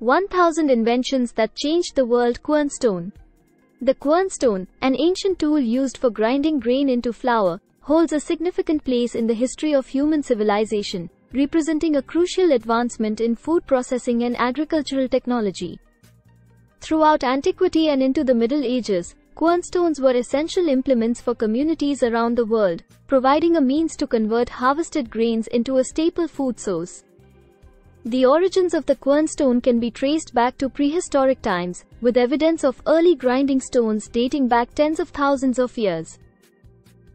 1000 Inventions That Changed the World Quernstone. The quernstone, an ancient tool used for grinding grain into flour, holds a significant place in the history of human civilization, representing a crucial advancement in food processing and agricultural technology. Throughout antiquity and into the Middle Ages, quernstones were essential implements for communities around the world, providing a means to convert harvested grains into a staple food source. The origins of the quernstone can be traced back to prehistoric times, with evidence of early grinding stones dating back tens of thousands of years.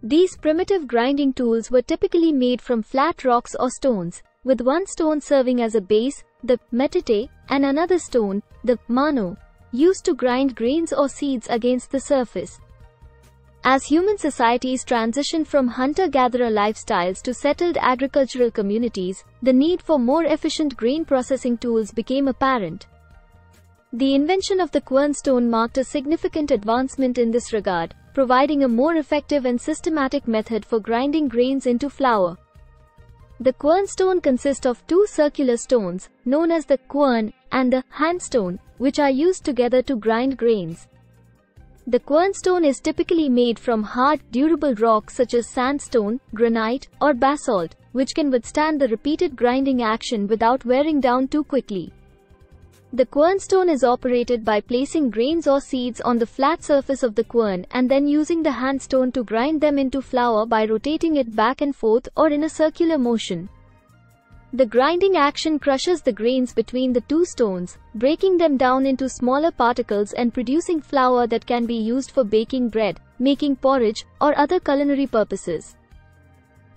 These primitive grinding tools were typically made from flat rocks or stones, with one stone serving as a base, the metate, and another stone, the mano, used to grind grains or seeds against the surface. As human societies transitioned from hunter-gatherer lifestyles to settled agricultural communities, the need for more efficient grain processing tools became apparent. The invention of the quernstone marked a significant advancement in this regard, providing a more effective and systematic method for grinding grains into flour. The quernstone consists of two circular stones, known as the quern and the handstone, which are used together to grind grains. The quernstone is typically made from hard, durable rocks such as sandstone, granite, or basalt, which can withstand the repeated grinding action without wearing down too quickly. The quernstone is operated by placing grains or seeds on the flat surface of the quern and then using the handstone to grind them into flour by rotating it back and forth or in a circular motion. The grinding action crushes the grains between the two stones, breaking them down into smaller particles and producing flour that can be used for baking bread, making porridge, or other culinary purposes.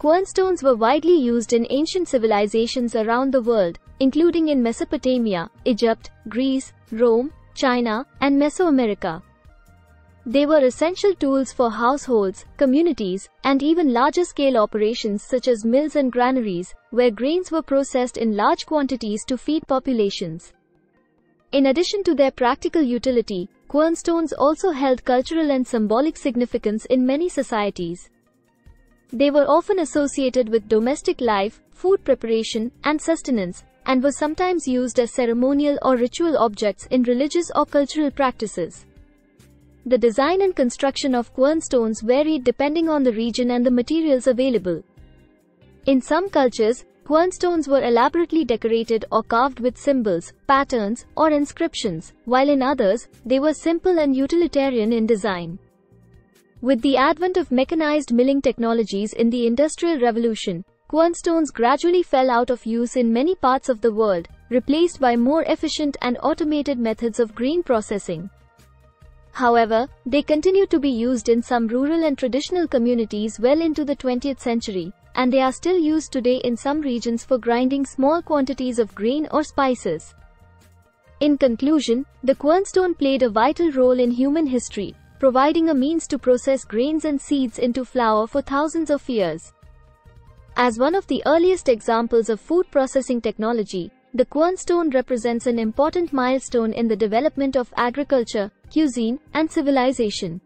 Quernstones were widely used in ancient civilizations around the world, including in Mesopotamia, Egypt, Greece, Rome, China, and Mesoamerica. They were essential tools for households, communities, and even larger scale operations such as mills and granaries, where grains were processed in large quantities to feed populations. In addition to their practical utility, quernstones also held cultural and symbolic significance in many societies. They were often associated with domestic life, food preparation, and sustenance, and were sometimes used as ceremonial or ritual objects in religious or cultural practices. The design and construction of quern stones varied depending on the region and the materials available. In some cultures, quern stones were elaborately decorated or carved with symbols, patterns, or inscriptions, while in others, they were simple and utilitarian in design. With the advent of mechanized milling technologies in the Industrial Revolution, quernstones gradually fell out of use in many parts of the world, replaced by more efficient and automated methods of grain processing. However, they continue to be used in some rural and traditional communities well into the 20th century, and they are still used today in some regions for grinding small quantities of grain or spices. In conclusion, the quernstone played a vital role in human history, providing a means to process grains and seeds into flour for thousands of years. As one of the earliest examples of food processing technology, the quernstone represents an important milestone in the development of agriculture, cuisine, and civilization.